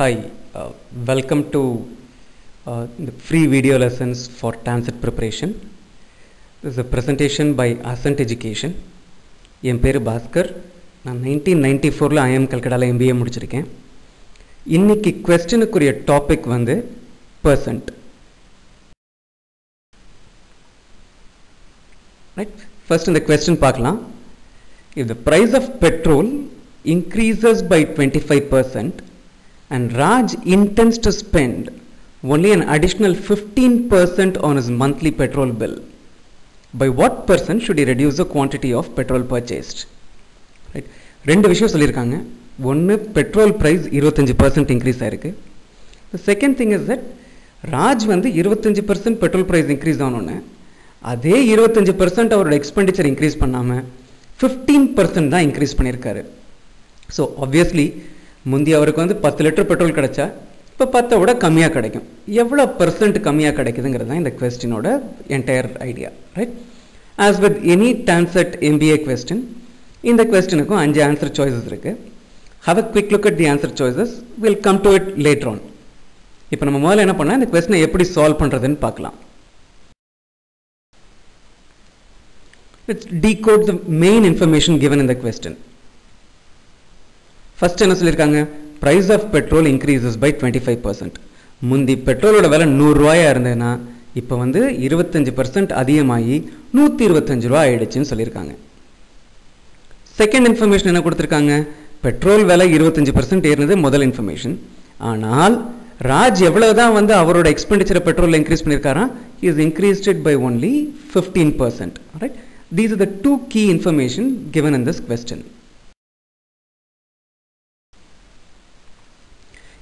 Hi, uh, welcome to uh, the free video lessons for TANSET preparation. This is a presentation by Ascent Education. என் பேர் பாஸ்கர் நான் nineteen ninety ஃபோரில் IIM கல்கடாவில் MBA முடிச்சிருக்கேன் இன்னைக்கு கொஸ்டினுக்குரிய topic வந்து percent right first இந்த question பார்க்கலாம் if the price of petrol increases by 25% and Raj intends to spend only an additional 15% on his monthly petrol bill, by what percent should he reduce the quantity of petrol purchased? Right. ரெண்டு விஷயம் சொல்லியிருக்காங்க ஒன்று petrol price இருபத்தஞ்சி percent increase ஆயிருக்கு the second thing is that Raj வந்து இருபத்தஞ்சி percent petrol price increase ஆனோன்னு அதே இருபத்தஞ்சி பர்சன்ட் அவரோட எக்ஸ்பெண்டிச்சர் இன்க்ரீஸ் பண்ணாமல் ஃபிஃப்டீன் பர்சன்ட் தான் இன்க்ரீஸ் பண்ணியிருக்காரு ஸோ ஆப்வியஸ்லி முந்தி அவருக்கு வந்து பத்து லிட்டர் பெட்ரோல் கிடைச்சா இப்போ பத்தை விட கம்மியாக கிடைக்கும். எவ்வளோ பர்சன்ட் கம்மியாக கிடைக்குதுங்கிறது தான் இந்த கொஸ்டினோட entire idea right as with any TANCET MBA question இந்த கொஸ்டினுக்கும் அஞ்சு ஆன்சர் சாய்ஸஸ் இருக்குது how a quick look at the answer choices will come to it late on இப்போ நம்ம முதல்ல என்ன பண்ணால் இந்த கொஸ்டினை எப்படி சால்வ் பண்ணுறதுன்னு பார்க்கலாம். Let's decode the main information given in the question. First என்ன சொல்லியிருக்காங்க price of petrol increases by twenty five percent முந்தி பெட்ரோலோட விலை நூறுரூவாயாக இருந்ததுன்னா இப்போ வந்து இருபத்தஞ்சு பர்சன்ட் அதிகமாகி நூற்றி இருபத்தஞ்சு ரூபா ஆயிடுச்சுன்னு சொல்லியிருக்காங்க செகண்ட் இன்ஃபர்மேஷன் என்ன கொடுத்துருக்காங்க? பெட்ரோல் விலை இருபத்தஞ்சி பர்சன்ட் ஏறினது முதல் இன்ஃபர்மேஷன் ஆனால் ராஜ் எவ்வளவு தான் வந்து அவரோட எக்ஸ்பெண்டிச்சரை petrol increase பண்ணியிருக்காராம் is increased by only fifteen percent right these the two key information information given in this.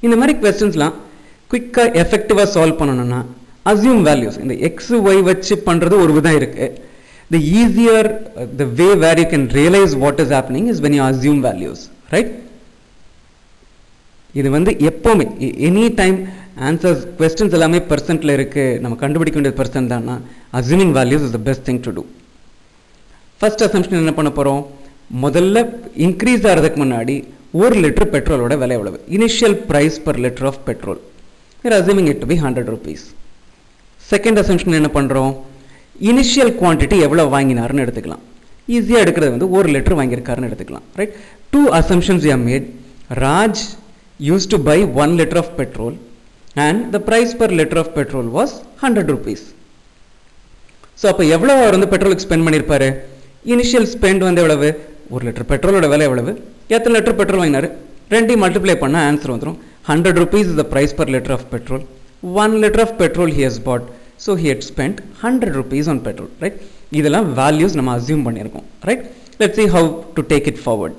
இந்த மாதிரி கொஸ்டின்ஸ்லாம் குயிக்காக எஃபெக்டிவாக சால்வ் பண்ணணும்னா அசியூம் வேல்யூஸ் இந்த எக்ஸ் ஒய் வச்சு பண்ணுறது ஒரு விதம் இருக்கு. The easier the way where you can realise what is happening is when you assume values right இது வந்து எப்போவுமே எனி டைம் ஆன்சர்ஸ் கொஸ்டின்ஸ் எல்லாமே பர்சன்ட்ல இருக்கு. நம்ம கண்டுபிடிக்க வேண்டியது percent தான்னா assuming values is the best thing to do first assumption என்ன பண்ண போகிறோம் முதல்ல இன்க்ரீஸ் ஆகிறதுக்கு முன்னாடி ஒரு லிட்டர் பெட்ரோலோட விலை எவ்வளவு? Initial price per litre of petrol assuming it to be hundred rupees second assumption என்ன பண்ணுறோம் இனிஷியல் குவான்டிட்டி எவ்வளோ வாங்கினாருன்னு எடுத்துக்கலாம். ஈஸியாக எடுக்கிறது வந்து ஒரு லிட்டர் வாங்கியிருக்காருன்னு எடுத்துக்கலாம் right two assumptions you made Raj used to buy one litre of petrol and the price per litre of petrol was hundred rupees so அப்போ எவ்வளோ அவர் வந்து பெட்ரோலுக்கு ஸ்பெண்ட் பண்ணியிருப்பாரு? இனிஷியல் ஸ்பெண்ட் வந்து எவ்வளவு? ஒரு லிட்டர் பெட்ரோலோட விலை எவ்வளவு? எத்தனை லிட்டர் பெட்ரோல் வாங்கினாரு? ரெண்டையும் மல்டிப்ளை பண்ணால் ஆன்சர் வந்துடும் hundred rupees is the price per litre of petrol one litre of petrol he has bought so he had spent hundred rupees on petrol right இதெல்லாம் வேல்யூஸ் நம்ம அசியூம் பண்ணியிருக்கோம் right let see how to take it forward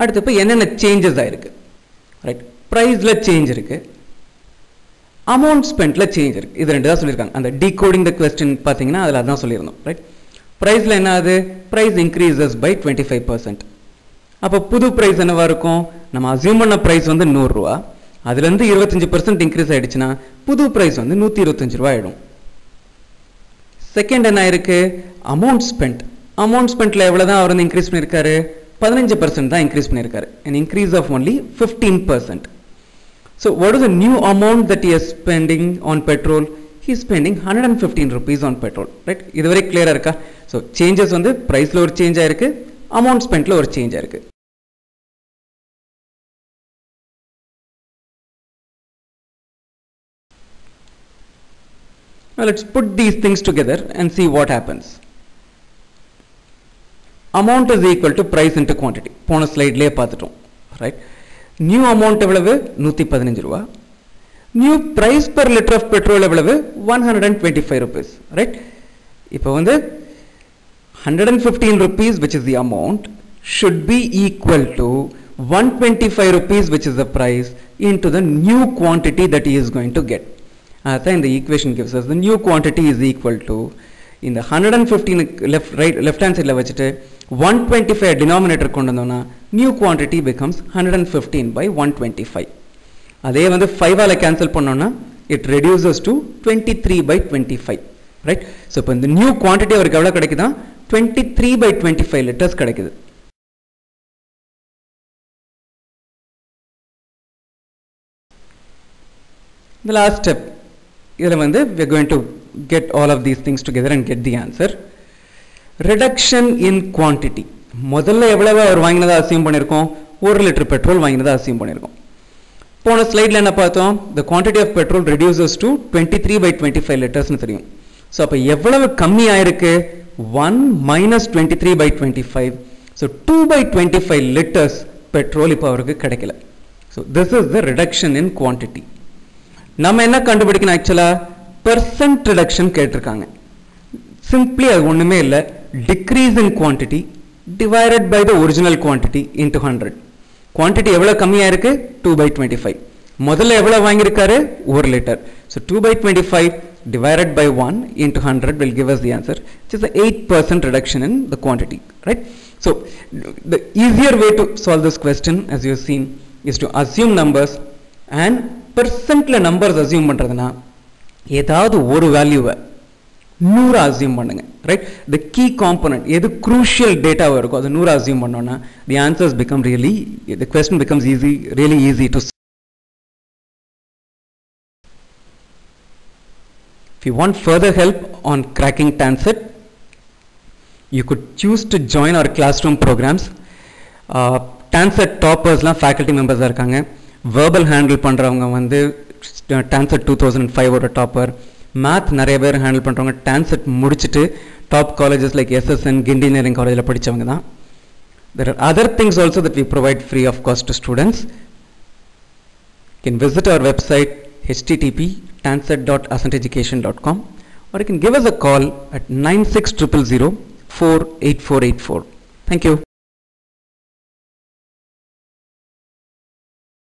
அடுத்து இப்போ என்னென்ன changes ஆகிருக்கு right ப்ரைஸில் change இருக்குது amount ஸ்பெண்டில் change இருக்குது இது ரெண்டு தான் சொல்லியிருக்காங்க. அந்த டிகோடிங் த கொஸ்டின் பார்த்தீங்கன்னா அதில் அதான் சொல்லியிருந்தோம் ரைட் ப்ரைஸில் என்ன ஆகுது price increases by twenty five percent அப்போ புது ப்ரைஸ் என்னவாக இருக்கும்? நம்ம அசியூம் பண்ண ப்ரைஸ் வந்து நூறுரூவா. அதுலேருந்து இருபத்தஞ்சி பர்சன்ட் இன்க்ரீஸ் ஆகிடுச்சுன்னா புது ப்ரைஸ் வந்து நூற்றி இருபத்தஞ்சி ரூபா ஆயிடும். செகண்ட் என்ன இருக்கு? அமௌண்ட் ஸ்பெண்ட் அமௌண்ட் ஸ்பெண்ட்டில் எவ்வளோ தான் அவர் வந்து இன்க்ரீஸ் பண்ணியிருக்காரு? பதினஞ்சு பர்சன்ட் தான் இன்க்ரீஸ் பண்ணியிருக்காரு. And increase of only fifteen percent so what is the new amount that he is spending on petrol he is spending 115 rupees on petrol right இதுவரை கிளியரா இருக்கா so changes வந்து பிரைஸ்ல ஒரு சேஞ்ச் ஆயிருக்கு அமௌண்ட் ஸ்பெண்ட்ல ஒரு சேஞ்ச் ஆயிருக்கு Now let's put these things together and see what happens. Amount is equal to price into quantity போன ஸ்லைட்லேயே பார்த்துட்டோம் ரைட் நியூ அமௌண்ட் எவ்வளவு நூற்றி பதினஞ்சு ரூபா new price per litre of petrol எவ்வளவு one hundred and twenty five rupees right இப்போ வந்து hundred and fifteen rupees which is the amount should be equal to one twenty five rupees which is the price into the new quantity that is going to get அதான் இந்த equation gives us the new quantity is equal to இந்த hundred and ஃபிஃப்டீனுக்கு left right left hand சைடில் வச்சுட்டு one twenty five denominator கொண்டு வந்தோம்னா new quantity becomes hundred and fifteen by one twenty five அதே வந்து ஃபைவால் கேன்சல் பண்ணோம்னா it reduces to twenty three by twenty five right so இப்போ இந்த நியூ குவான்டிட்டி அவருக்கு எவ்வளோ கிடைக்குதா twenty three by twenty five litres கிடைக்குது The last step இதில் வந்து we are going to get all of these things together and get the answer reduction in quantity முதல்ல எவ்வளவு அவர் வாங்கினதாக அசியம் பண்ணியிருக்கோம்? ஒரு லிட்டர் பெட்ரோல் வாங்கினதாக அசியம் பண்ணியிருக்கோம். போன ஸ்லைடில் என்ன பார்த்தோம்? The quantity of petrol reduces to twenty three by twenty five லிட்டர்ஸ்னு தெரியும். ஸோ அப்போ எவ்வளவு கம்மி ஆயிருக்கு? One minus twenty three by twenty five so two by twenty five litres petrol இப்போ அவருக்கு கிடைக்கல. So this is the reduction in quantity நம்ம என்ன கண்டுபிடிக்கணும் ஆக்சுவலாக பெர்சன்ட் ரிடக்ஷன் கேட்டிருக்காங்க. சிம்பிளி அது ஒன்றுமே இல்லை. Decrease in quantity divided by the original quantity into hundred quantity எவ்வளோ கம்மியாக இருக்கு டூ பை டுவெண்ட்டி ஃபைவ் முதல்ல எவ்வளோ வாங்கியிருக்காரு ஒரு litre so two by twenty five divided by 1 into 100 will give us the answer which is the 8% reduction in the quantity right so the easier way to solve this question as you have seen is to assume numbers and percentல numbers assume பண்றதுனா ஏதாவது ஒரு வேல்யூவை நூறு assume பண்ணுங்க right the key component எது crucial டேட்டாவாக இருக்கோ அது நூறு அசியூம் பண்ணோன்னா the answers become really the question becomes easy really easy to If you want further help on cracking TANSET, you could choose to join our classroom programs. Uh, TANSET toppers-லாம் faculty members இருக்காங்க verbal handle பண்ணுறவங்க வந்து TANSET two thousand ஃபைவோட topper math நிறைய பேர் handle பண்ணுறவங்க TANSET முடிச்சுட்டு top colleges like SSN Guindy engineering காலேஜில் படித்தவங்க தான் there are other things also that we provide free of cost to students you can visit our website http tansett.asenteducation.com or you can give us a call at 96000 48484. Thank you.